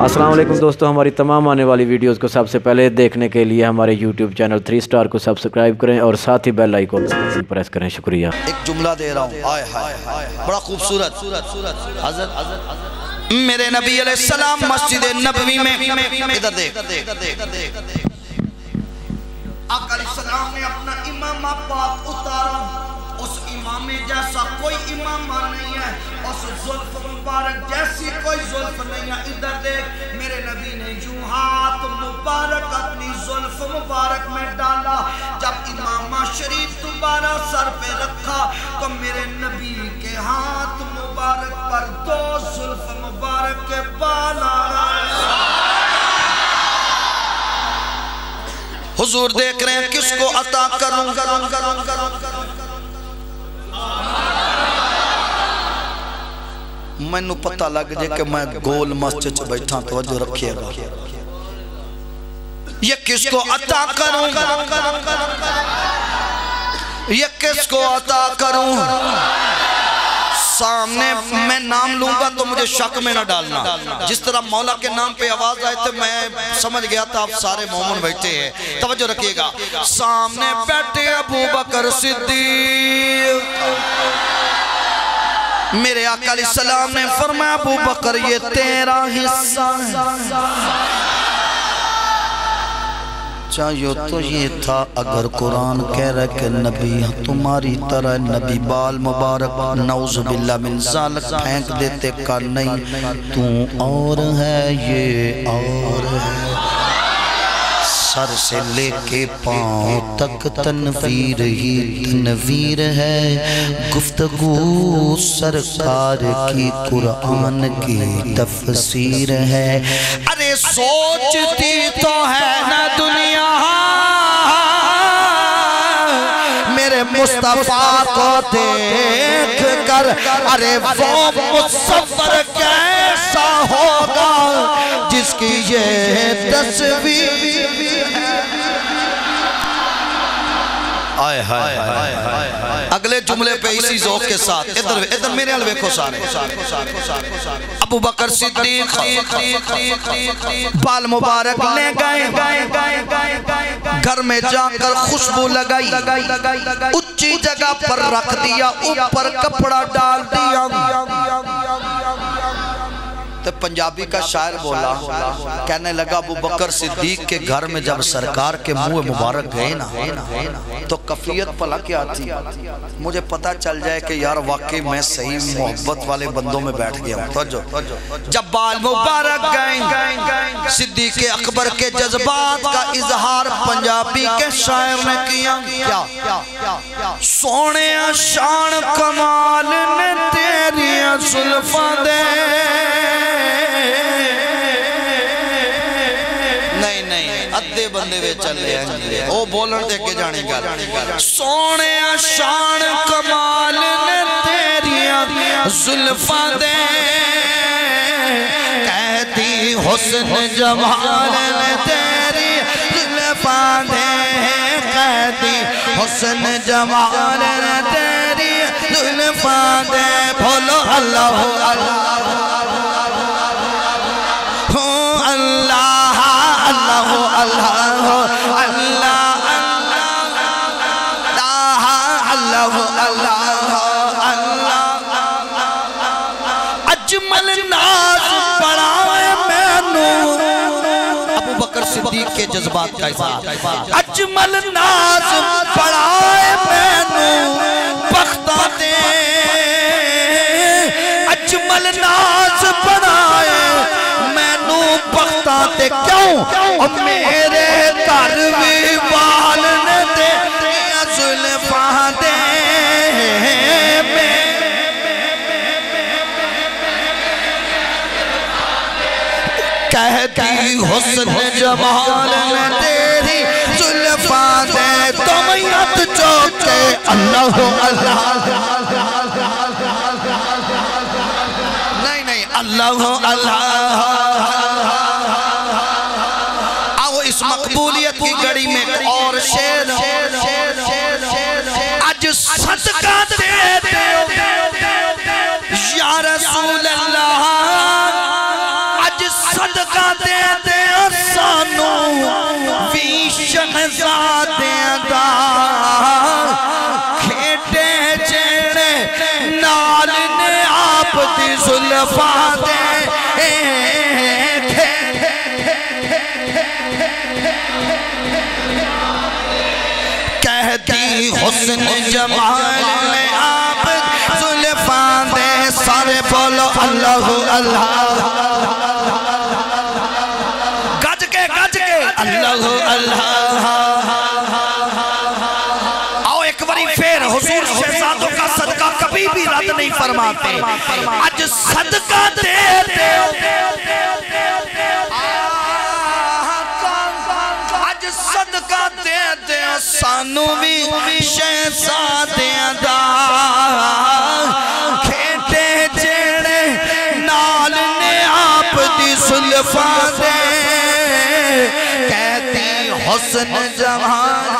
السلام علیکم دوستو، ہماری تمام آنے والی ویڈیوز کو سب سے پہلے دیکھنے کے لیے ہمارے یوٹیوب چینل تھری سٹار کو سبسکرائب کریں اور ساتھ ہی بیل آئیکن پریس کریں۔ شکریہ۔ ایک جملہ دے رہا ہوں۔ آئے ہائے۔ بڑا خوبصورت۔ حضرت میرے نبی علیہ السلام مسجد نبوی میں ادھر دیکھ۔ آقا علیہ السلام نے اپنا امام پاک اتارا۔ امام جیسا کوئی امام نہیں ہے، اس ظلف مبارک جیسی کوئی ظلف نہیں ہے۔ ادھر دیکھ، میرے نبی نے جو ہاتھ مبارک اپنی ظلف مبارک میں ڈالا۔ جب امام شریف دوبارہ سر پہ رکھا تو میرے نبی کے ہاتھ مبارک پر دو ظلف مبارک کے بال آ حضور دیکھ رہے ہیں، کس کو عطا کروں کروں کروں کروں کروں میں نو پتہ لگ جائے کہ میں گول مسجد بیٹھا توجہ رکھیے گا۔ یہ کس کو عطا کروں؟ یہ کس کو عطا کروں؟ سامنے میں نام لوں گا تو مجھے شک میں نہ ڈالنا۔ جس طرح مولا کے نام پہ آواز آئے تھے میں سمجھ گیا تھا آپ سارے مومن بیٹھے ہیں۔ توجہ رکھیے گا۔ سامنے بیٹھے ابو بکر صدیق۔ میرے آقا علیہ السلام نے فرمایا، ابو بکر، یہ تیرا حصہ ہے۔ چاہیو تو یہ تھا، اگر قرآن کہہ رہا کہ نبی ہاں، تمہاری طرح نبی بال مبارک، نعوذ باللہ من ذالک، پھینک دیتے کا نہیں، تو اور ہے یہ اور ہے۔ سر سے لے کے پاؤں تک تنویر ہی تنویر ہے۔ گفتگو سرکار کی قرآن کی تفسیر ہے۔ ارے سوچتی تو ہے نا دنیا۔ میرے مصطفیٰ کو دیکھ کر، ارے وہ مصفر کیسا ہوگا، جس کی یہ تصویر آئے ہائے ہائے اگلے جملے پہ اسی ذوق کے ساتھ۔ ادھر ادھر میرے حل ویکھو سارے۔ ابو بکر صدیق بال مبارک لے گئے۔ گھر میں جا کر خوشبو لگائی۔ اچھی جگہ پر رکھ دیا اوپر کپڑا ڈال دیا۔ تو پنجابی کا شاعر بولا کہنے لگا ابو بکر صدیق کے گھر میں جب سرکار کے منہ مبارک گئے نا تو کفیت پلا کیا تھی مجھے پتا چل جائے کہ یار واقعی میں صحیح محبت والے بندوں میں بیٹھ گیا ہوں۔ توجہ۔ جب بال مبارک گئے صدیق اکبر کے جذبات کا اظہار پنجابی کے شاعر نے کیا۔ کیا؟ سونے شان کمال نے تیری ظلفہ دے۔ نہیں نہیں، ادھے بندے وے چلے ہیں او بولن دے کے جانی گا سونے شان کمال نے تیریاں ظلفہ دے۔ کہتی حسن جمال نے تیری ظلفہ دے۔ کہتی حسن جمال نے تیری ظلفہ دے۔ بھولو اللہ اللہ۔ صدیق کے جذبات کا اظہار۔ اجمل ناز پڑھائے میں نو بختہ دے۔ اجمل ناز پڑھائے میں نو بختہ دے کیوں؟ اور میرے تروی والن دے ظلفہ دے۔ کہتی حسن جمال میں تیری ظلفہ دے تو میت چوکے۔ اللہ اللہ۔ نہیں اللہ اللہ۔ آؤ اس مقبولیت کی گڑی میں۔ آپ دی ظلفہ کہتی حسن جمال میں آپ۔ ظلفان دے سارے بولو اللہ اللہ۔ گج کے گج کے۔ اللہ اللہ۔ آؤ، ایک باری پھر حضور شہزادوں کا صدقہ کبھی بھی رد نہیں فرماتے۔ صدقہ دے دے صدقہ دے دے سانو بھی شہزادیاں دا کھیٹے جیڑے نال نے آپ دی دے کہتی حسن جمال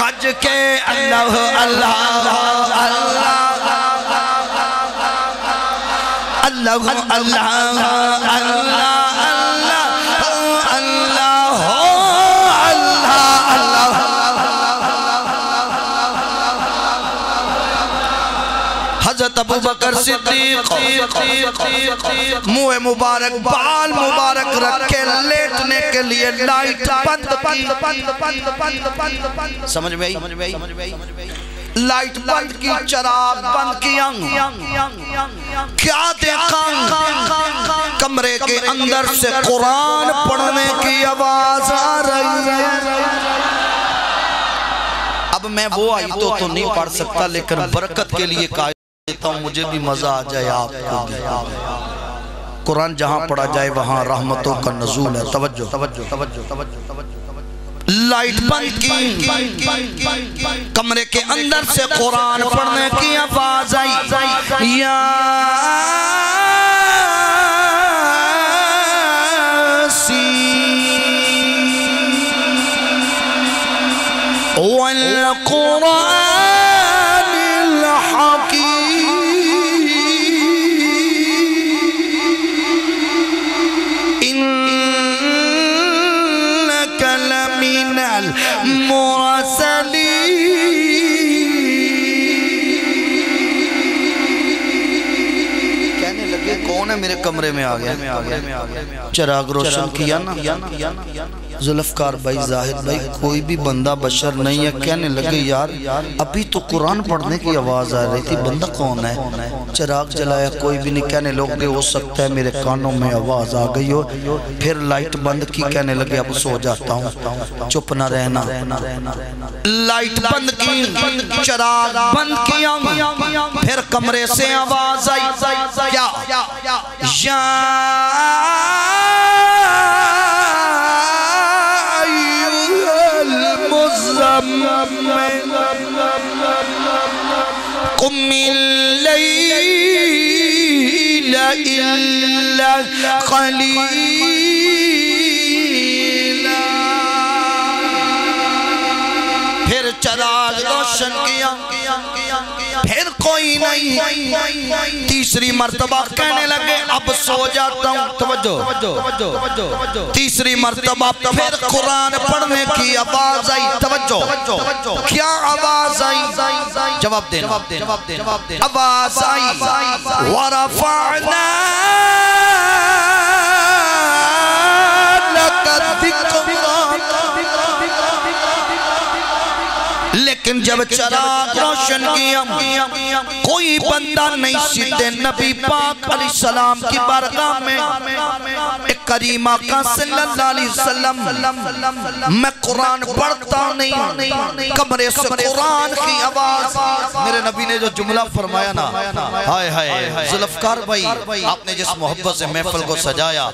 گج کے اللہ اللہ اللہ اللہ اللہ اللہ اللہ اللہ اللہ اللہ۔ حضرت ابو بکر صدیق، منہ مبارک، بال مبارک رکھے، لیٹنے کے لیے لائٹ بند کی۔ سمجھ میں آئی؟ لائٹ بند کی چراغ بند کی کیا دیکھا کمرے کے اندر سے قرآن پڑھنے کی آواز آ رہی ہے۔ اب میں وہ آئی تو تو نہیں پڑھ سکتا، لیکن برکت کے لیے کہا دیتا ہوں، مجھے بھی مزہ آ جائے آپ کو بھی۔ قرآن جہاں پڑھا جائے، وہاں رحمتوں کا نزول ہے۔ توجہ توجہ توجہ توجہ۔ لائٹ بند کی۔ کمرے کے اندر سے قرآن پڑھنے کی آواز آئی۔ یا والقرآن کمرے میں آگیا چراغ روشن کیا نا۔ ظلفکار بھائی زاہد بھائی، کوئی بھی بندہ بشر نہیں ہے۔ کہنے لگے، یار، ابھی تو قرآن پڑھنے کی آواز آ رہی تھی، بندہ کون ہے؟ چراغ جلایا، کوئی بھی نہیں۔ کہنے لوگ ہو سکتا ہے میرے کانوں میں آواز آ گئی ہو۔ پھر لائٹ بند کی۔ کہنے لگے، اب سو جاتا ہوں۔ چپ نہ رہنا۔ لائٹ بند کی۔ چراغ بند کیا۔ پھر کمرے سے آواز آئی۔ کیا؟ قم إلا پھر چراغ روشن کیا۔ پھر کوئی نہیں۔ تیسری مرتبہ کہنے لگے، اب سو جاتا ہوں۔ توجہ۔ تیسری مرتبہ پھر قرآن پڑھنے کی آواز آئی۔ توجہ۔ کیا آواز آئی؟ جواب دینا۔ آواز آئی۔ وَرَفَعْنَا 苹果苹果 لیکن جب چراغ روشن کیا، کوئی بندہ نہیں سیدھے نبی پاک علیہ السلام کی بارگاہ میں۔ ایک کریم آقا صلی اللہ علیہ وسلم، میں قرآن پڑھتا نہیں کمرے سے قرآن کی آواز۔ میرے نبی نے جو جملہ فرمایا نا، ہائے ہائے ظلفکار بھائی، آپ نے جس محبت سے محفل کو سجایا،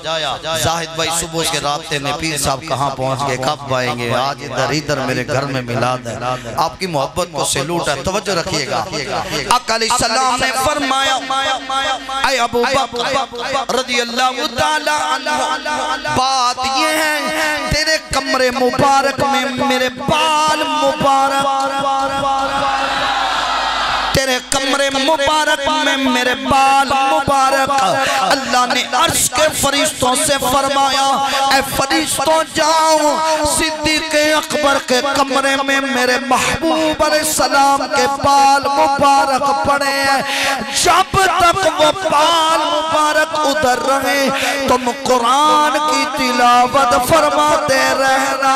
زاہد بھائی صبح کے رابطے میں پیر صاحب کہاں پہنچ گئے، کب آئیں گے، آج ادھر ادھر میرے گھر میں ملاد ہے۔ آپ کی محبت کو سیلوٹ ہے توجہ رکھیے گا۔ آقا علیہ السلام نے فرمایا اے ابو بکر رضی اللہ تعالی عنہ بات یہ ہے تیرے کمرے مبارک میں میرے بال مبارک۔ تیرے کمرے مبارک میں میرے بال مبارک۔ اللہ نے عرش کے فرشتوں سے فرمایا، اے فرشتوں جاؤ، صدیق اکبر کے کمرے میں میرے محبوب علیہ السلام کے بال مبارک پڑے۔ ہیں جب تک وہ بال مبارک ادھر رہے تم قرآن کی تلاوت فرماتے رہنا۔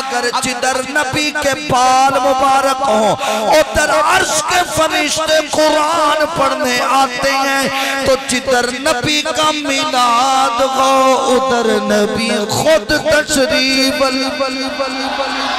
اگر جدر نبی کے بال مبارک ہوں، ادھر عرش کے فرشتے قرآن پڑھنے آتے ہیں، تو جدر نبی کا میلاد ہو، ادھر نبی خود تشریف بل بل بل بل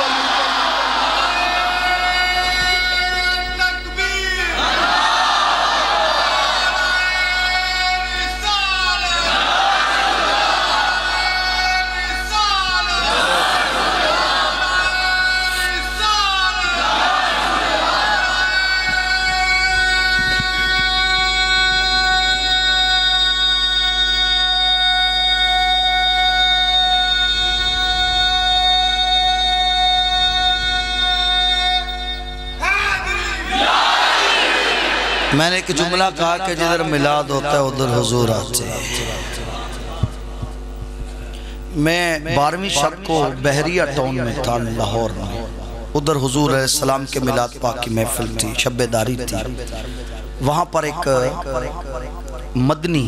میں نے ایک جملہ کہا کہ جدھر ملاد ہوتا ہے، ادھر حضور آتے ہیں۔ میں بارہویں شب کو بحریہ ٹاؤن میں تھا، لاہور میں۔ ادھر حضور علیہ السلام کے ملاد پاک کی محفل تھی، شب داری تھی۔ وہاں پر ایک مدنی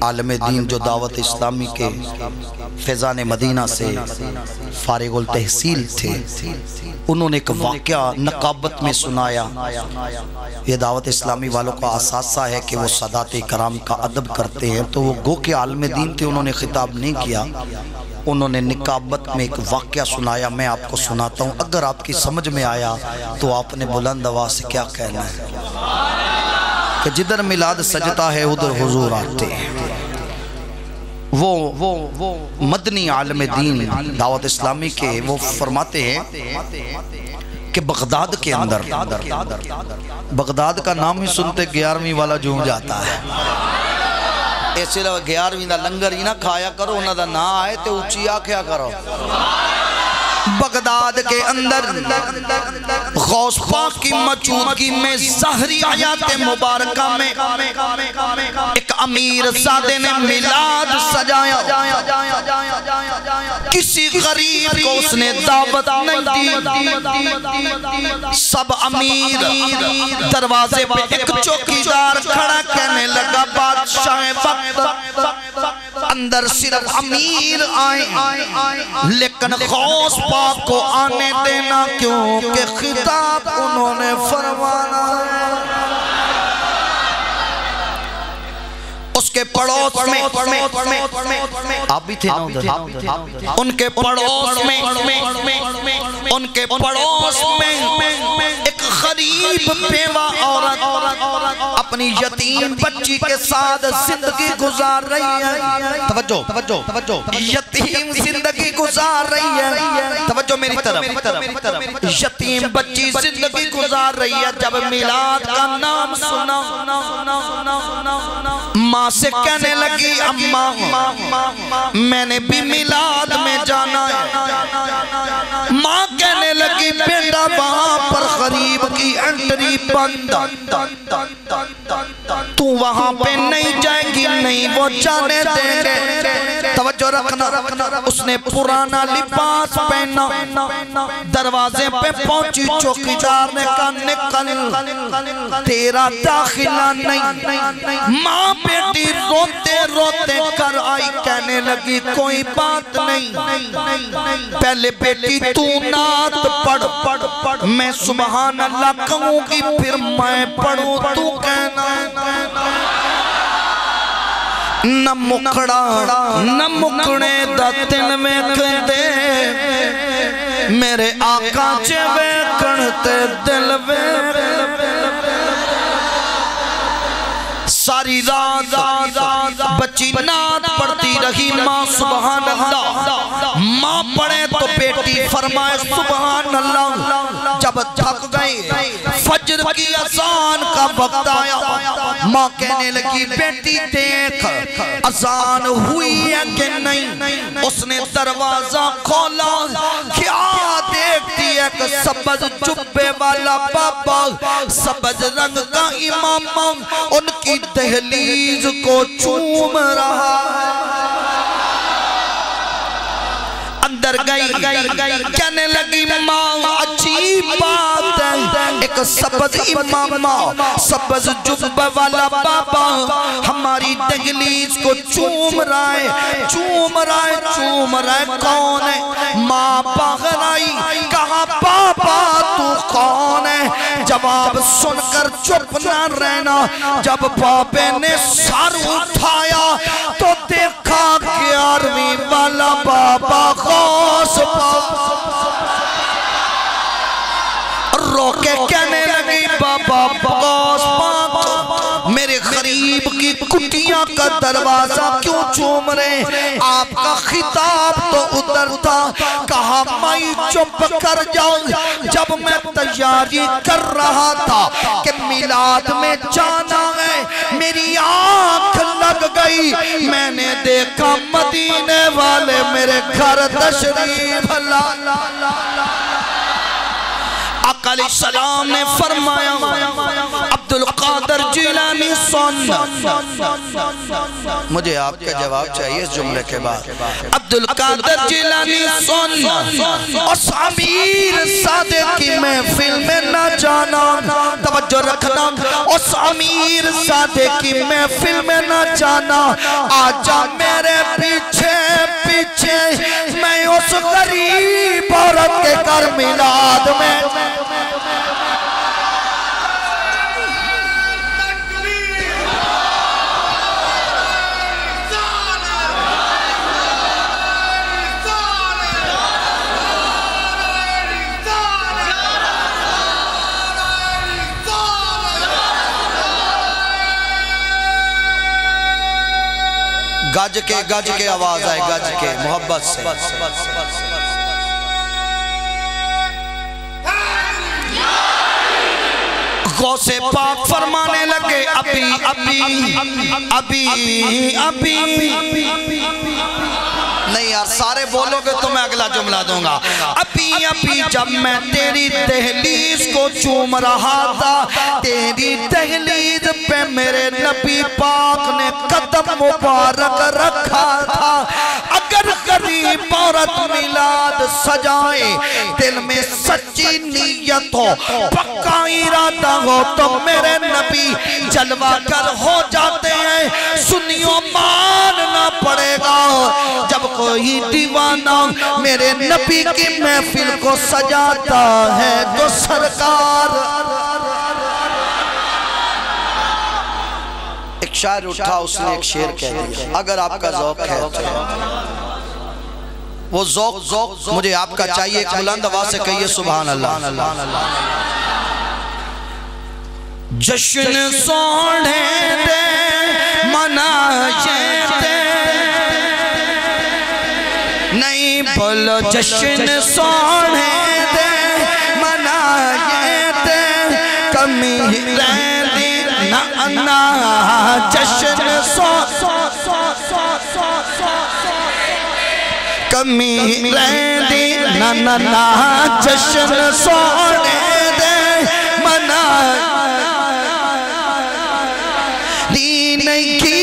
عالم دین جو دعوت اسلامی کے فیضان مدینہ سے فارغ التحصیل تھے۔ انہوں نے ایک واقعہ نقابت میں سنایا۔ یہ دعوت اسلامی والوں کا اساسہ ہے کہ وہ صدات کرام کا عدب کرتے ہیں۔ تو وہ گو کے عالم دین تھے انہوں نے خطاب نہیں کیا۔ انہوں نے نقابت میں ایک واقعہ سنایا۔ میں آپ کو سناتا ہوں۔ اگر آپ کی سمجھ میں آیا تو آپ نے بلند آواز سے کیا کہنا ہے؟ کہ جدر ملاد سجتا ہے، ادھر حضور آتے ہیں۔ وہ مدنی عالم دین دعوت اسلامی کے وہ فرماتے ہیں کہ بغداد کے اندر، بغداد کا نام ہی سنتے گیارہویں والا جھوم جاتا ہے۔ ایسے لگا گیارہویں دا لنگر ہی نہ کھایا کرو انہا دا نا آئے تے اچھی آکھیا کرو۔ بغداد کے اندر غوث پاک کی موجودگی میں ظاہری آیات مبارکہ میں ایک امیر زادے نے میلاد سجایا۔ کسی غریب کو اس نے دعوت نہیں دی۔ سب امیر دروازے پہ ایک چوکیدار کھڑا کہنے لگا، بادشاہ وقت۔ اندر صرف امیر آئیں لیکن غوث پاک کو آنے دینا کیونکہ خطاب انہوں نے فرمانا ہے اس کے پڑوس میں آپ بھی تھے ان کے پڑوس میں ان کے پڑوس میں ایک غریب بیوہ عورت اپنی یتیم بچی کے ساتھ زندگی گزار رہی ہے توجہ توجہ توجہ یتیم زندگی گزار رہی ہے توجہ میری طرف یتیم بچی زندگی گزار رہی ہے جب میلاد کا نام سنا ماں سے کہنے لگی اممہ میں نے بھی میلاد میں جانا ہے ماں کہنے لگی بیٹا وہاں پر غریب کی انٹری بند تو وہاں پہ نہیں جائے گی نہیں وہ جانے دیں گے توجہ رکھنا اس نے پرانا لباس پہنا دروازے پہ پہنچی چوکیدار نے کہا نکل تیرا داخلہ نہیں ماں بیٹی روتے روتے کر آئی کہنے لگی کوئی بات نہیں پہلے بیٹی تو نات پڑھ میں سبحان اللہ کہوں گی پھر میں پڑھوں، تو کہنا، نہ مکڑا نہ مکڑے دا تن میں کہتے میرے آقا چوے کڑتے دل میں ساری رات بچی نات پڑھتی رہی ماں، سبحان اللہ۔ ماں پڑھے تو بیٹی فرمائے، سبحان اللہ۔ جب تھک گئے۔ فجر کی ازان کا وقت آیا۔ ماں کہنے لگی، بیٹی دیکھ ازان ہوئی ہے کہ نہیں؟ اس نے دروازہ کھولا۔ کیا دیکھتی ہے کہ سبز چپے والا بابا؟ سبز رنگ کا امام ان کی دہلیز کو چوم رہا ہے۔ اندر گئی، کہنے لگی، ماں، عجیب بات ایک سبز امام سبز جب والا بابا ہماری دہلیز کو چوم رہا ہے، چوم رہا ہے، چوم رہا ہے، کون ہے؟ ماں باغر آئی کہا بابا تو کون ہے؟ جواب سن کر چپ نہ رہنا، جب بابے نے سر اٹھایا تو دیکھا گیارویں والا بابا غوث روکے کہنے لگی، بابا غوث پاک، میرے غریب کی کٹیاں کا دروازہ کیوں چوم رہے آپ کا خطاب تو ادھر تھا، کہا میں چپ کر جاؤں جب میں تیاری کر رہا تھا کہ میلاد میں جانا ہے، میری آنکھ لگ گئی۔ میں نے دیکھا مدینے والے میرے گھر تشریف لالا آقا علیہ السلام نے فرمایا عبدالقادر جیلانی سن مجھے آپ کا جواب چاہیے اس جملے کے بعد. عبدالقادر جیلانی سن اس امیر صادق کی محفل میں نہ جانا. توجہ رکھنا. اس امیر صادق کی محفل میں نہ جانا. آجا میرے پیچھے پیچھے میں اس غریب عورت کے کر میلاد میں گج کے گج کے آواز آئے گج کے محبت سے۔ غوث پاک فرمانے لگے ابھی ابھی ابھی ابھی نہیں یار سارے بولو گے تو میں اگلا جملہ دوں گا۔ ابھی ابھی جب میں تیری دہلیز کو چوم رہا تھا تیری دہلیز پہ میرے نبی پاک نے قدم مبارک رکھا تھا۔ اگر غریب عورت میلاد سجائے، دل میں سچی نیت ہو، پکا ارادہ ہو، تو میرے نبی جلوہ کر ہو جاتے ہیں۔ سنیوں ماننا پڑے گا۔ جب کوئی دیوانہ میرے نبی کی محفل کو سجاتا ہے تو سرکار شاعر اٹھا، اس نے ایک شیر کہہ دیا، اگر آپ کا ذوق ہے وہ ذوق، مجھے آپ کا چاہیے، ایک بلند آواز سے کہیے، سبحان اللہ۔ جشن سوڑے دے منائے دے۔ نہیں بولو جشن سوڑے دے منائے دے۔ کمی رہنی نہ انا جشن سو کمی رہنی نہ نہ جشن سوڑے دے منا دین کی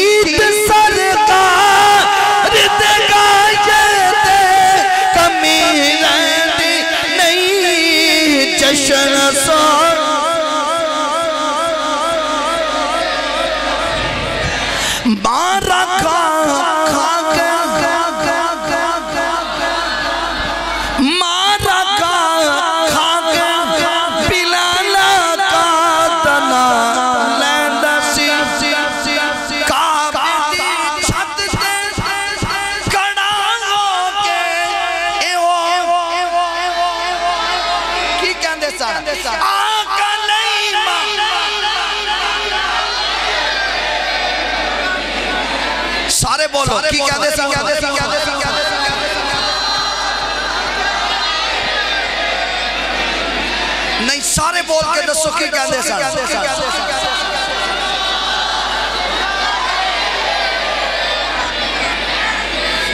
ਸਾਰੇ ਬੋਲ ਕੇ ਦੱਸੋ ਕੀ ਕਹਿੰਦੇ ਸਨ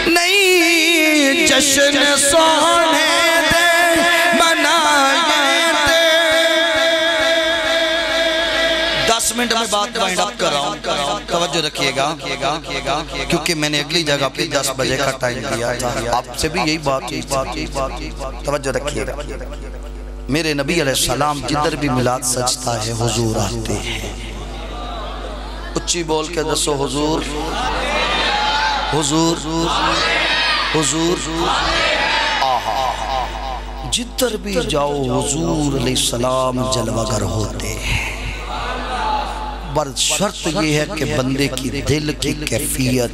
ਨਹੀਂ ਜਸ਼ਨ ਸੋਹਣੇ ਦੇ ਮਨਾਏ ਤੇ 10 ਮਿੰਟ میں بات وائنڈ اپ کر رہا ہوں توجہ رکھیے گا۔ کیونکہ میں نے اگلی جگہ پہ دس بجے کا ٹائم دیا۔ آپ سے بھی یہی بات توجہ رکھیے۔ گا میرے نبی علیہ السلام جدر بھی ملاد سجتا ہے، حضور آتے ہیں۔ اچھی بول کے دسو، حضور۔ حضور۔ حضور۔ آہا۔ جدر بھی جاؤ، حضور علیہ السلام جلوگر ہوتے ہیں۔ بر شرط یہ ہے کہ بندے کی دل کی کیفیت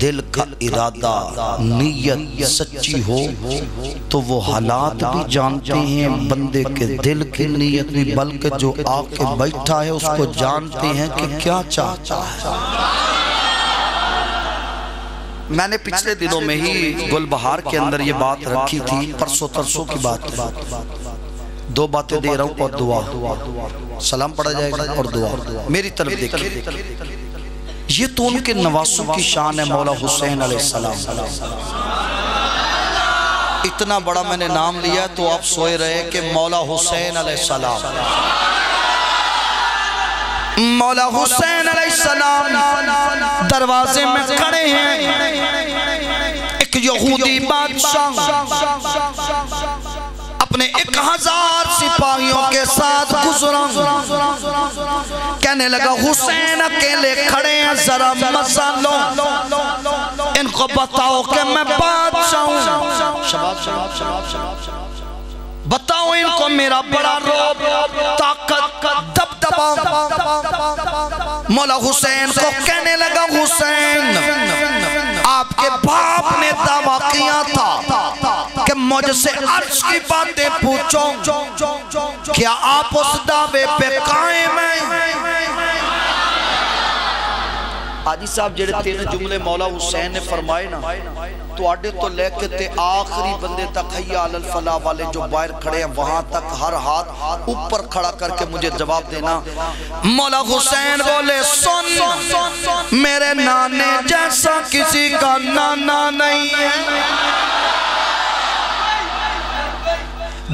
دل کا ارادہ، نیت سچی ہو، تو وہ حالات بھی جانتے ہیں۔ بندے کے دل کی نیت بھی، بلکہ جو آکے بیٹھا ہے، اس کو جانتے ہیں کہ کیا چاہتا ہے۔ میں نے پچھلے دنوں میں ہی گل بہار کے اندر یہ بات رکھی تھی پرسو ترسو کی بات دو باتیں دے رہا ہوں اور دعا۔ سلام پڑھا جائے گا اور دعا۔ میری طرف دیکھیں۔ یہ تو ان کے نواسوں کی شان ہے مولا حسین علیہ السلام۔ اتنا بڑا میں نے نام لیا تو آپ سوئے رہے کہ مولا حسین علیہ السلام۔ مولا حسین علیہ السلام دروازے میں کھڑے ہیں۔ ایک یہودی بادشاہ۔ اپنے ایک ہزار سپاہیوں کے ساتھ گزرا۔ کہنے لگا، حسین اکیلے کھڑے ہیں، ذرا مزہ لو۔ ان کو بتاؤ کہ میں بادشاہ ہوں۔ بتاؤ ان کو میرا بڑا روب طاقت دب دبا مولا حسین کو کہنے لگا، حسین، آپ کے باپ نے دعویٰ کیا تھا۔ مجھ سے عرش کی باتیں پوچھو کیا آپ اس دعوے پہ قائم ہیں؟ آجی صاحب، جڑے تین جملے مولا حسین نے فرمائے نا تو آڈے تو لے کے تے آخری بندے تک حیال الفلاح والے جو باہر کھڑے ہیں، وہاں تک ہر ہاتھ اوپر کھڑا کر کے مجھے جواب دینا۔ مولا حسین بولے، سن، میرے نانے جیسا کسی کا نانا نہیں ہے۔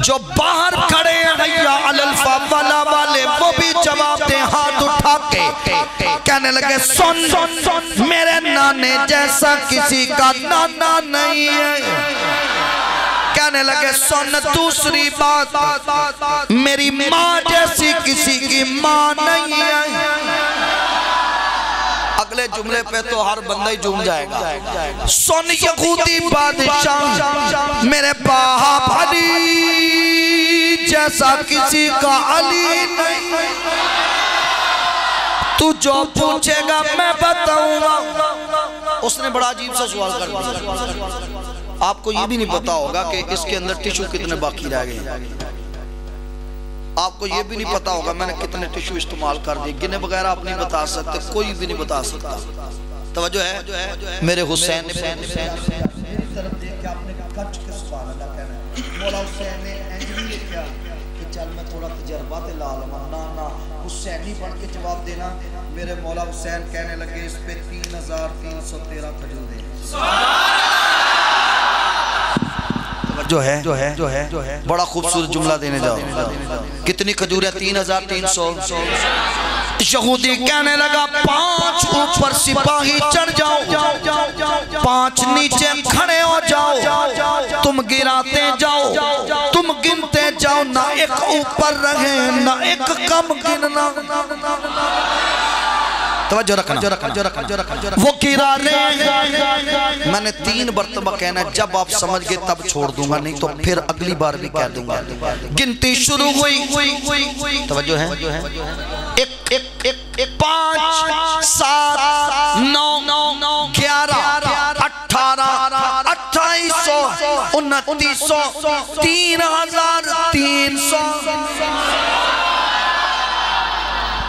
جو باہر کھڑے ہیں الفا والا والے، وہ بھی جواب دیں ہاتھ اٹھا کے کہنے لگے، سن، میرے نانے جیسا کسی کا نانا نہیں ہے۔ کہنے لگے، سن، دوسری بات، میری ماں جیسی کسی کی ماں نہیں ہے۔ اگلے جملے پہ تو ہر بندہ ہی جم جائے گا۔ سن یہودی بادشاہ، میرے باپ علی، جیسا کسی کا علی نہیں۔ تو جو پوچھے گا، میں بتاؤں گا۔ اس نے بڑا عجیب سا سوال کر دیا۔ آپ کو یہ بھی نہیں پتا ہوگا کہ اس کے اندر ٹیشو کتنے باقی رہ گئے۔ ہیں آپ کو یہ بھی نہیں پتا ہوگا میں نے کتنے ٹیشو استعمال کر دی گنے بغیر آپ نہیں بتا سکتے، کوئی بھی نہیں بتا سکتا۔ توجہ ہے؟ میرے حسین میری طرف دیکھ کے آپ نے کچھ کے سبحان اللہ کہنا ہے۔ مولا حسین نے انجلی لکھا کہ چل میں تھوڑا تجربہ تے لالما نا نا، حسینی بن کے جواب دینا۔ میرے مولا حسین کہنے لگے، اس پہ تین ہزار تین سو تیرہ کھجور دے۔ سبحان اللہ جو ہے جو ہے جو ہے جو ہے بڑا خوبصورت جملہ دینے جاؤ۔ کتنی کھجوریں؟ تین ہزار تین سو۔ یہودی کہنے لگا، پانچ اوپر سپاہی چڑھ جاؤ۔ پانچ نیچے کھڑے ہو جاؤ۔ تم گراتے جاؤ۔ تم گنتے جاؤ۔ نہ ایک اوپر رہے، نہ ایک کم گننا۔ توجہ رکھنا۔ وہ گرا رہے میں نے تین برتبہ کہنا ہے جب آپ سمجھ گئے تب چھوڑ دوں گا نہیں تو پھر اگلی بار بھی کہہ دوں گا۔ گنتی شروع ہوئی۔ توجہ ہے۔ ایک ایک ایک پانچ سات نو گیارہ اٹھارہ اٹھائیس سو انتیس سو تین ہزار تین سو۔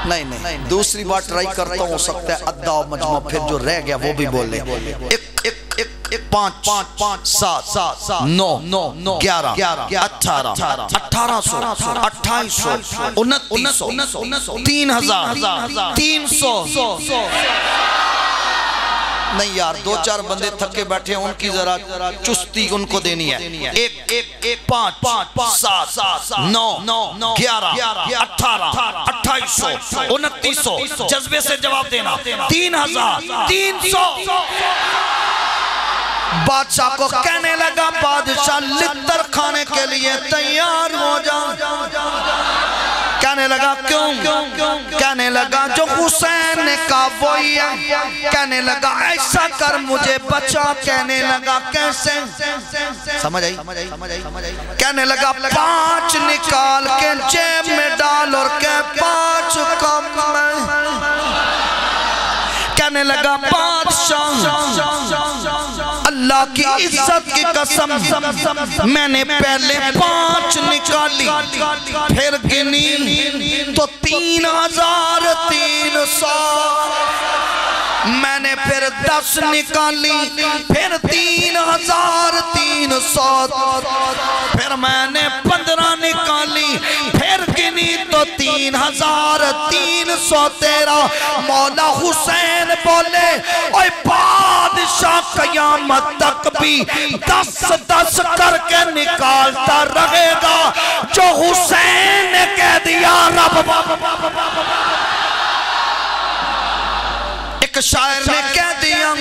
نہیں نہیں. دوسری بار ٹرائی کرتا ہوں سکتا ہے ادھا و مجمع پھر جو رہ گیا وہ بھی بولے۔ ایک ایک ایک پانچ پانچ پانچ سات نو نو گیارہ اٹھارہ اٹھارہ سو اٹھائیس سو انتیس سو تین ہزار تین سو۔ نہیں یار، دو چار بندے تھکے بیٹھے ہیں، ان کی ذرا چستی ان کو دینی ہے۔ ایک ایک پانچ سات نو گیارہ، اٹھارہ اٹھائیس سو انتیس سو جذبے سے جواب دینا۔ تین ہزار، تین سو۔ بادشاہ کو کہنے لگا، بادشاہ لتر کھانے کے لیے تیار ہو جا۔ کہنے لگا کیوں؟ کہنے لگا جو حسین نے کہا وہی ہے کہنے لگا ایسا کر مجھے بچا۔ کہنے لگا کیسے؟ سمجھ آئی؟ کہنے لگا پانچ نکال کے جیب میں ڈال اور کہ پانچ کم میں۔ کہنے لگا بادشاہ۔ اللہ کی عزت کی قسم میں نے پہلے پانچ نکالی، پھر گنی، تو تین ہزار، تین سو میں نے پھر دس نکالی، پھر تین ہزار، تین سو پھر میں نے پندرہ نکالی، پھر گنی، تو تین ہزار، تین سو تیرہ۔ مولا حسین بولے اوہ بادشاہ قیامت تک بھی دس دس کر کے نکالتا رہے گا، جو حسین نے کہہ دیا، رب۔ ایک شاعر نے کہہ دیا،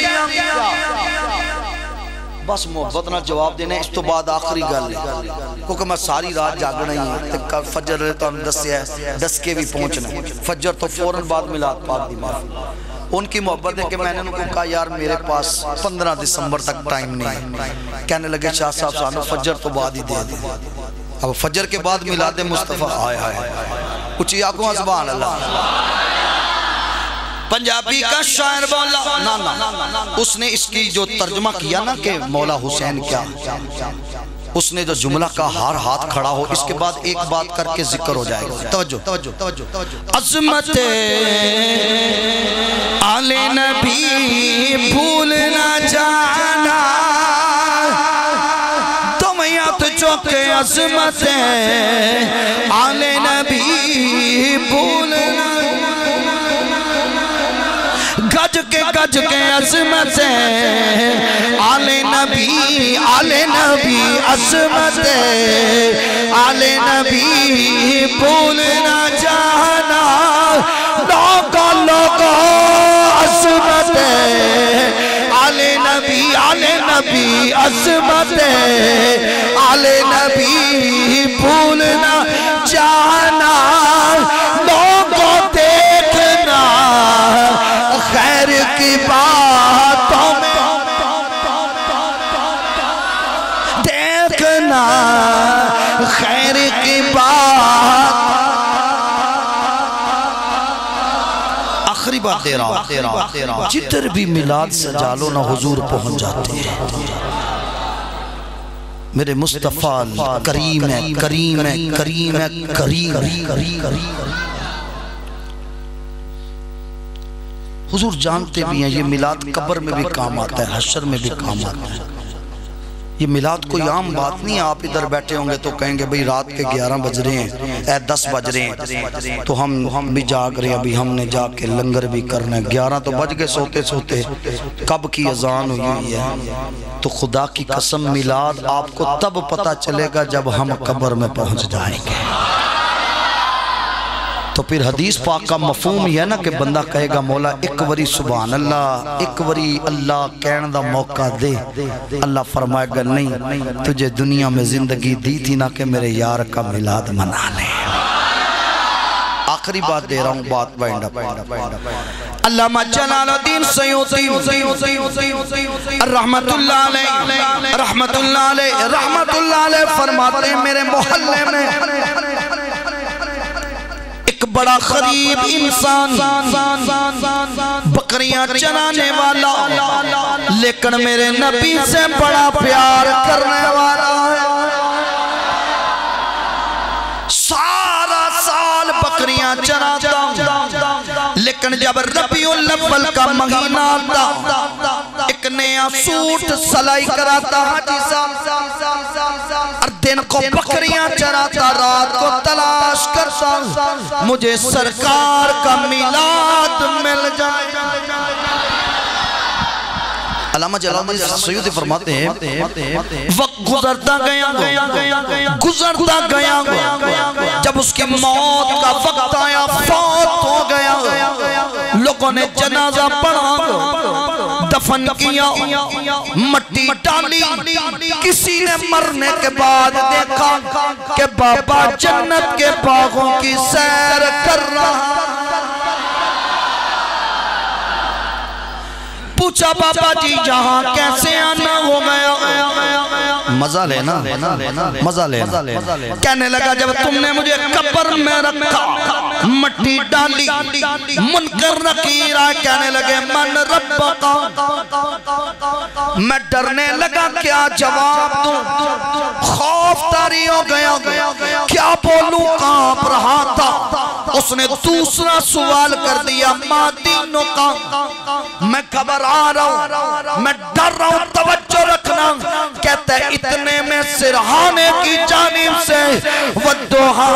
بس محبت نہ جواب دینے اس تو بعد آخری گل ہے۔ کیونکہ میں ساری رات جاگنا ہی ہوں فجر رہے تو ہم دس ہے، دس کے بھی پہنچنا فجر تو فوراں بعد ملاد پاک دی معافی۔ ان کی محبت ہے کہ میں نے ان کو کہا، یار میرے پاس پندرہ دسمبر تک ٹائم نہیں ہے. کہنے لگے، شاہ صاحب، سانو فجر تو بعد ہی دے دے اب فجر کے بعد ملاد مصطفیٰ آئے آئے کچھ آکوں سبحان اللہ۔ پنجابی کا شاعر بولا نا نا، اس نے اس کی جو ترجمہ کیا نا کہ مولا حسین کیا۔ اس نے جو جملہ کا ہار ہاتھ کھڑا ہو اس کے بعد ایک بات کر کے ذکر ہو جائے گا توجہ۔ عظمت آل نبی بھول نہ جانا۔ یاد چوک عظمت آل نبی بھول نہ گج کے گج کے عظمت آل نبی آل نبی عظمت آل نبی، بھول نہ جانا۔ لوگو لوگو عظمت آل نبی آل نبی عظمت آل نبی، بھول نہ جانا۔ خیر باتوں میں دیکھنا خیر کی بات۔ آخری بات دے رہا ہوں۔ جدھر بھی ملاد سجالو نہ حضور پہنچ جاتے ہیں۔ میرے مصطفیٰ کریم ہے کریم ہے کریم ہے کریم ہے۔ حضور جانتے بھی ہیں یہ ملاد قبر میں بھی کام آتا ہے حشر میں بھی کام آتا ہے۔ یہ ملاد کوئی عام بات نہیں آپ ادھر بیٹھے ہوں گے تو کہیں گے بھئی رات کے گیارہ بج رہے ہیں اے دس بج رہے ہیں۔ تو ہم بھی جاگ رہے ہیں ابھی ہم نے جا کے لنگر بھی کرنا ہے۔ گیارہ تو بج گئے سوتے سوتے۔ کب کی ازان ہوئی ہے؟ تو خدا کی قسم ملاد آپ کو تب پتا چلے گا جب ہم قبر میں پہنچ جائیں گے۔ تو پھر حدیث پاک کا مفہوم یہ ہے نا کہ بندہ کہے گا، مولا، ایک وری سبحان اللہ، ایک وری اللہ کہن دا موقع دے۔ اللہ فرمائے گا، نہیں، تجھے دنیا میں زندگی دی تھی نا کہ میرے یار کا ملاد منا لے۔ آخری بات دے رہا ہوں، بات بائنڈا علامہ جلال الدین سیوطی رحمت اللہ علیہ رحمت اللہ علیہ رحمت اللہ علیہ فرماتے ہیں، میرے محلے میں بڑا خریب انسان، بکریاں چنانے والا، لیکن میرے نبی سے بڑا پیار کرنے والا ہے۔ سارا سال بکریاں چناتا لیکن جب ربیع الاول کا مہینہ آتا، ایک نیا سوٹ سلائی کراتا، حاجی صاحب۔ دن کو بکریاں چراتا رات کو تلاش کرتا مجھے سرکار کا میلاد مل جائے علامہ جلال سیدی فرماتے ہیں وقت گزرتا گیا گزرتا گیا جب اس کی موت کا وقت آیا فوت ہو گیا۔ لوگوں نے جنازہ پڑھا دفن کیا مٹی ڈالی کسی نے مرنے کے بعد دیکھا کہ بابا جنت کے باغوں کی سیر کر رہا پوچھا بابا جی یہاں کیسے آنا ہو گیا؟ مزہ لینا مزہ لینا۔ کہنے لگا جب تم نے مجھے قبر میں رکھا، مٹی ڈالی، منکر نکیر کہنے لگے، من رب کا میں ڈرنے لگا، کیا جواب دوں؟ خوف تاری ہو گیا۔ کیا بولوں؟ کانپ رہا تھا۔ اس نے دوسرا سوال کر دیا، مادینوں کا۔ میں گھبرا رہا ہوں، میں ڈر رہا ہوں، توجہ رکھ رکھنا کہتے ہیں اتنے میں سرحانے کی جانب سے ودوہا۔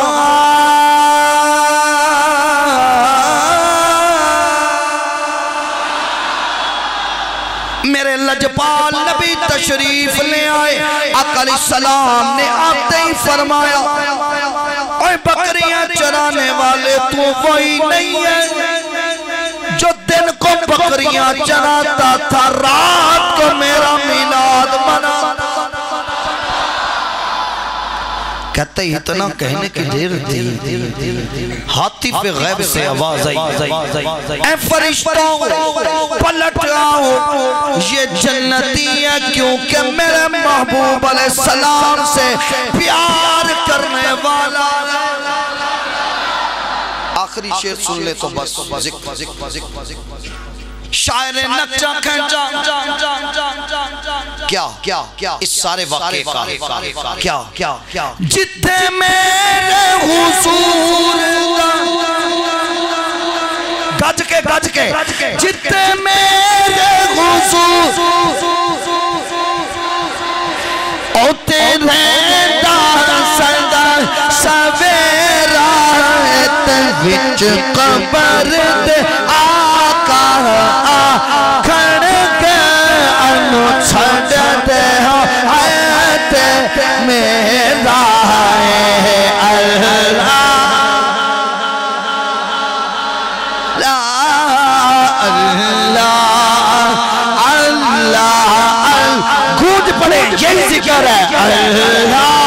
میرے لجپال نبی تشریف لے آئے علیہ السلام نے آتے ہی فرمایا اوہ بکریاں چرانے والے تو وہی نہیں ہے کو بکریاں چراتا تھا، رات کو میرا میلاد منا۔ کہتے ہی اتنا کہنے کی دیر تھی۔ ہاتھی پہ غیب سے آواز آئی۔ اے فرشتوں، پلٹ آؤ۔ یہ جنتی ہے کیونکہ میرے محبوب علیہ السلام سے پیار کرنے والا۔ آخری شیر سن لے تو بس شاعر کھنچا کیا؟ کیا؟ اس سارے واقعے کا۔ کیا؟ کیا؟ کیا؟ جتے میرے حضور گج کے گج کے۔ جتے میرے حضور۔ او تیرے وچ قبر دے آقا آکھڑ کے انو چھڑ دے ہو آیت میرا ہے اللہ لا اللہ اللہ گونج پڑے یہی ذکر ہے اللہ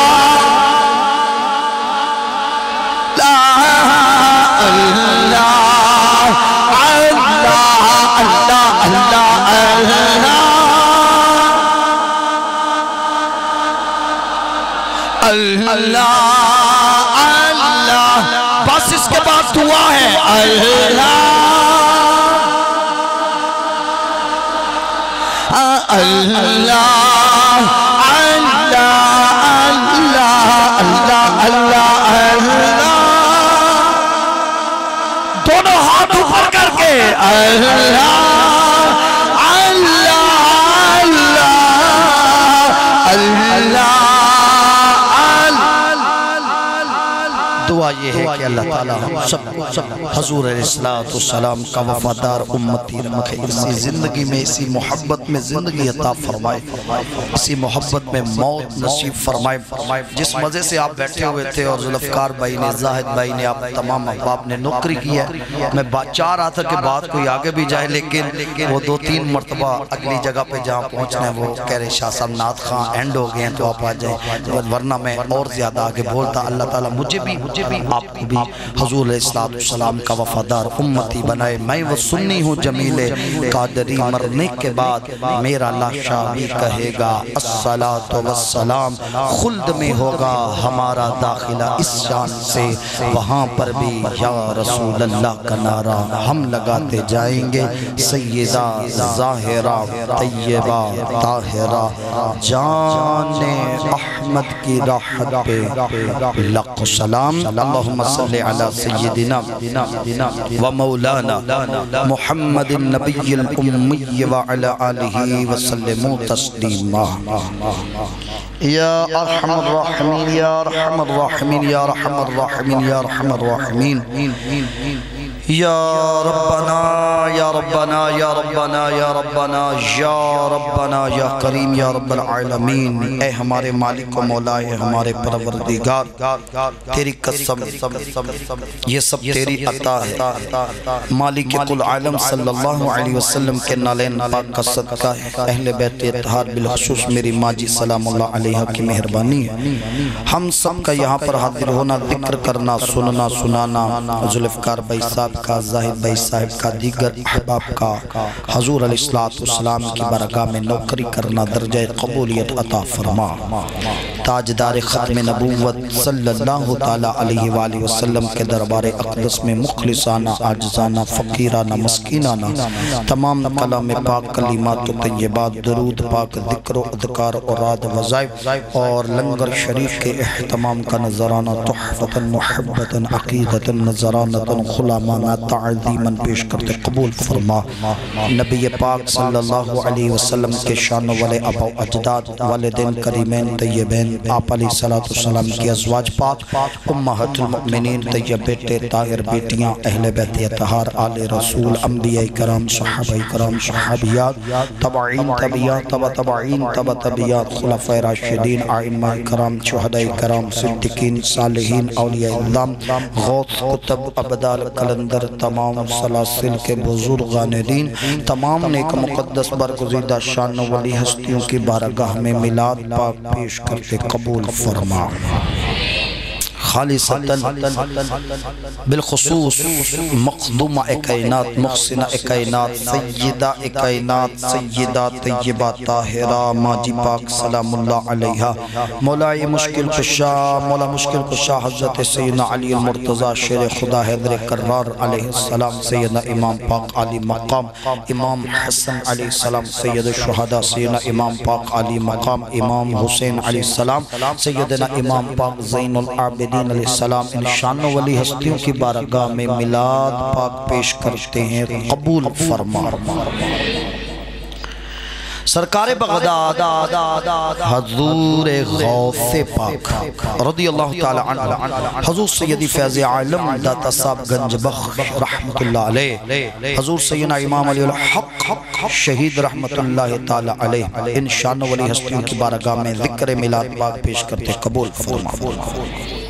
اللہ اللہ بس اس کے بعد دعا ہے اللہ اللہ اللہ اللہ اللہ اللہ دونوں ہاتھ اوپر کر کے اللہ اللہ اللہ اللہ یہ ہے کہ اللہ تعالیٰ ہم سب حضور علیہ السلام کا وفادار امتی رکھے اسی زندگی میں، اسی محبت میں زندگی عطا فرمائے۔ اسی محبت میں موت نصیب فرمائے۔ جس مزے سے آپ بیٹھے ہوئے تھے اور ذوالفقار بھائی نے، زاہد بھائی نے، آپ تمام احباب نے نوکری کی ہے۔ میں چاہ رہا تھا کہ بات کوئی آگے بھی جائے، لیکن وہ دو تین مرتبہ اگلی جگہ پہ جہاں پہنچنا ہے، وہ کہہ رہے، شاہ صاحب نات خان اینڈ ہو گئے ہیں، تو آپ آ جائیں۔ ورنہ میں اور زیادہ آگے بولتا۔ اللہ تعالیٰ مجھے بھی مجھے بھی آپ کو بھی حضور علیہ السلام کا وفادار امتی بنائے۔ میں وہ سنی ہوں جمیل قادری مرنے کے بعد میرا لاشا بھی کہے گا السلام والسلام خلد میں ہوگا ہمارا داخلہ اس شان سے۔ وہاں پر بھی یا رسول اللہ کا نعرہ ہم لگاتے جائیں گے۔ سیدہ، ظاہرہ، طیبہ، طاہرہ۔ جان احمد کی راحت پہ لق سلام۔ اللہم صلی علی سیدنا و مولانا محمد النبی الامی وعلى آلہ وسلم تسلیما یا ارحم الرحمین یا رحم الرحمین یا رحم الرحمین یا رحم الرحمین یا ربنا یا ربنا یا ربنا یا ربنا یا ربنا، یا کریم، یا رب العالمین۔ اے ہمارے مالک و مولا، اے ہمارے پروردگار، تیری قسم، یہ سب تیری عطا ہے۔ مالک کل عالم صلی اللہ علیہ وسلم کے نالین پاک کا صدقہ ہے۔ اہل بیت اتحار بالخصوص میری ماں جی سلام اللہ علیہ کی مہربانی ہے۔ ہم سب کا یہاں پر حاضر ہونا، ذکر کرنا، سننا، سنانا، ذوالفقار بھائی صاحب صاحب کا، زاہد بھائی صاحب کا، دیگر احباب کا۔ حضور علیہ السلام کی برگاہ میں نوکری کرنا درجہ قبولیت عطا فرما۔ تاجدار ختم نبوت صلی اللہ تعالی علیہ وآلہ وسلم کے دربار اقدس میں مخلصانہ، عاجزانہ، فقیرانہ، مسکینانہ، تمام کلام پاک، کلمات و طیبات، درود پاک، ذکر و اذکار اور راد وظائف اور لنگر شریف کے احتمام کا نظرانہ، تحفتا، محبتا، عقیدتا، نظرانتا خلامانا تعظیما پیش کرتے، قبول فرما۔ نبی پاک صلی اللہ علیہ وسلم کے شان والے ابا اجداد، والدین، کریمین، طیبین، آپ علیہ السلام کی ازواج پاک امہت المؤمنین، طیب بیٹے، طاہر بیٹیاں، اہل بیت اتحار آل رسول، انبیاء کرام، صحابہ کرام، صحابیات تبعین تبعیات تبع تبعین تبع تبعیات خلفہ راشدین آئمہ کرام شہدہ کرام صدقین صالحین، اولیاء اللہ غوث کتب عبدال اندر تمام سلاسل کے بزرگان دین تمام نیک مقدس برگزیدہ شان ولی ہستیوں کی بارگاہ میں ملاد پاک پیش کرتے قبول فرما۔ خالصتا بالخصوص مقدومہ کائنات، محسنہ کائنات، سیدہ کائنات، سیدہ طیبہ طاہرہ ماجی پاک سلام اللہ علیہ مولا مشکل کشا مولا مشکل کشا حضرت سیدنا علی المرتضی شیر خدا حیدر کرار علیہ السلام، سیدنا امام پاک علی مقام، امام حسن علیہ السلام، سید الشہدہ سیدنا امام پاک علی مقام، امام حسین علیہ السلام، سیدنا امام پاک زین العابدین علیہ السلام ان شان ولی ہستیوں کی بارگاہ میں ملاد پاک پیش کرتے ہیں قبول فرما۔ سرکار بغداد حضور غوث پاک رضی اللہ تعالی عنہ حضور سیدی فیض عالم داتا صاحب گنج بخش رحمت اللہ علیہ حضور سیدنا امام علی الحق شہید رحمت اللہ تعالی علیہ ان شان ولی ہستیوں کی بارگاہ میں ذکر ملاد پاک پیش کرتے قبول فرما۔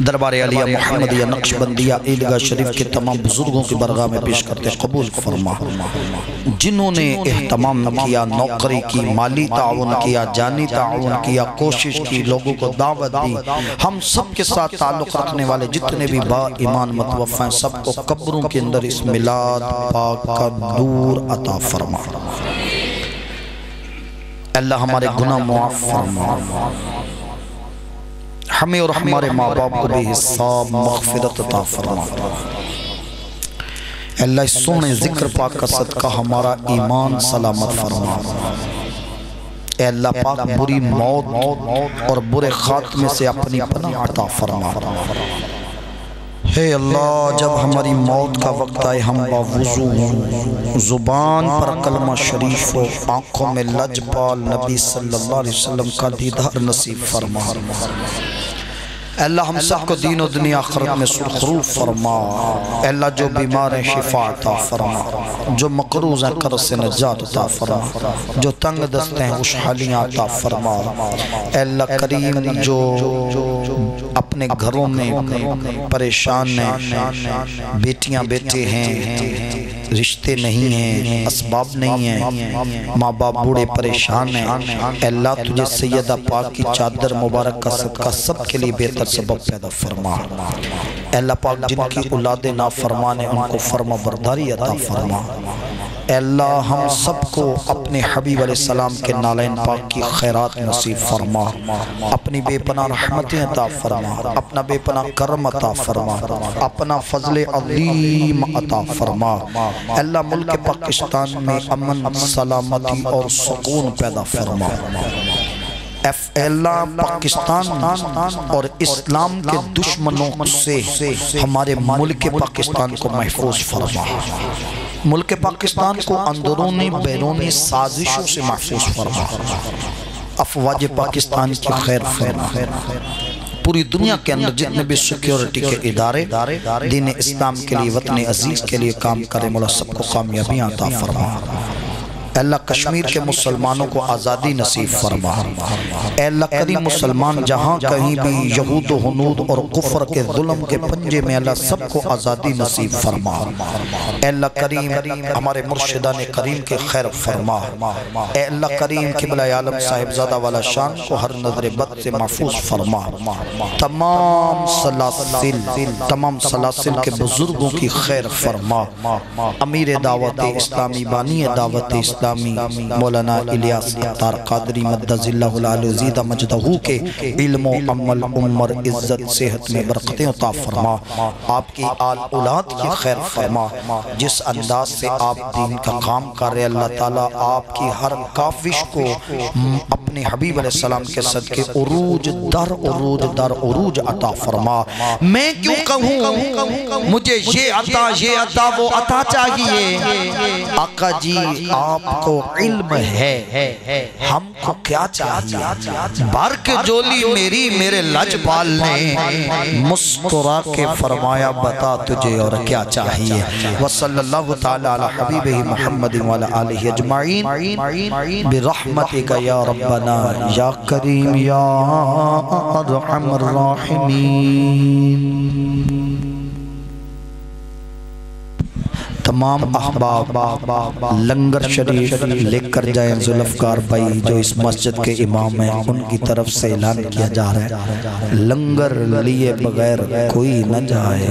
دربار علیہ محمدیہ نقش بندیہ عیدگاہ شریف کے تمام بزرگوں کی برگاہ میں پیش کرتے قبول فرما۔ جنہوں نے احتمام کیا نوکری کی مالی تعاون کیا جانی تعاون کیا کوشش کی لوگوں کو دعوت دی۔ ہم سب کے ساتھ تعلق رکھنے والے جتنے بھی با ایمان متوفہ ہیں سب کو قبروں کے اندر اس ملاد پاک کا نور عطا فرما۔ اللہ ہمارے گناہ معاف فرما۔ ہمیں اور ہمارے ماں باپ کو بھی حساب مغفرت عطا فرما۔ اللہ سونے ذکر پاک کا صدقہ ہمارا ایمان سلامت فرما۔ اے اللہ، پاک بری موت اور برے خاتمے سے اپنی پناہ عطا فرما۔ اے اللہ، جب ہماری موت کا وقت آئے، ہم باوضو ہوں زبان پر کلمہ شریف ہو آنکھوں میں لجپال نبی صلی اللہ علیہ وسلم کا دیدار نصیب فرما۔ اے اللہ ہم سب کو دین و دنیا آخرت میں سرخروف فرما۔ اللہ جو بیمار ہیں، شفا عطا فرما۔ جو مقروض ہیں، قرض سے نجات عطا فرما۔ جو تنگ دست ہیں، خوشحالیاں عطا فرما۔ اللہ کریم، جو اپنے گھروں میں پریشان ہیں، بیٹیاں، بیٹے ہیں رشتے نہیں ہیں اسباب نہیں ہیں۔ ماں باپ بوڑے پریشان ہیں۔ اے اللہ تجھے سیدہ پاک کی چادر مبارک کا صدقہ سب کے لیے بہتر سبب پیدا فرما۔ اے اللہ پاک جن کی اولاد نافرمان ہیں ان کو فرما برداری عطا فرما۔ اے اللہ، ہم سب کو اپنے حبیب علیہ السلام کے نالین پاک کی خیرات نصیب فرما، اپنی بے پناہ رحمتیں عطا فرما، اپنا بے پناہ کرم عطا فرما، اپنا فضل عظیم عطا فرما۔ اے اللہ، ملک پاکستان میں امن، سلامتی اور سکون پیدا فرما۔ اللہ، پاکستان اور اسلام کے دشمنوں سے ہمارے ملک پاکستان کو محفوظ فرما۔ ملک پاکستان کو اندرونی بیرونی سازشوں سے محفوظ فرما۔ افواج پاکستان کی خیر فرما۔ پوری دنیا کے اندر جتنے بھی سیکیورٹی کے ادارے، دین اسلام کے لیے، وطن عزیز کے لیے کام کرے مولا، سب کو کامیابی عطا فرما۔ اللہ کشمیر کے مسلمانوں کو آزادی نصیب فرما۔ اے اللہ کریم مسلمان، جہاں کہیں بھی یہود و حنود اور کفر کے ظلم کے پنجے میں اللہ سب کو آزادی نصیب فرما۔ اے اللہ کریم، ہمارے مرشدان کریم کے خیر فرما۔ اے اللہ کریم، قبلہ عالم صاحب زادہ والا شان کو ہر نظر بد سے محفوظ فرما۔ تمام سلاسل تمام سلاسل کے بزرگوں کی خیر فرما۔ امیر دعوت اسلامی، بانی دعوت اسلامی اسلامی مولانا الیاس اختار قادری مدد اللہ العالی زیدہ مجدہو کے علم و عمل، عمر، عزت، صحت میں برکتیں عطا فرما۔ آپ کی آل اولاد کی خیر فرما۔ جس انداز سے آپ دین کا کام کر رہے اللہ تعالیٰ آپ کی ہر کافش کو اپنے حبیب علیہ السلام کے صدقے عروج، در عروج در عروج عطا فرما۔ میں کیوں کہوں؟ مجھے یہ عطا یہ عطا، وہ عطا چاہیے۔ آقا جی آپ کو علم ہے۔ ہم کو کیا چاہیے؟ بارک جولی میری میرے لجبال نے مسکرا کے فرمایا، بتا تجھے اور کیا چاہیے۔ وصل اللہ تعالی علی حبیب محمد وعلی آلہ اجمعین۔ برحمتک یا ربنا، یا کریم، یا ارحم الراحمین۔ تمام احباب لنگر شریف لے کر جائیں ظلفکار بھائی جو اس مسجد کے امام ہیں، ان کی طرف سے اعلان کیا جا رہا ہے۔ لنگر لیے بغیر کوئی نہ جائے۔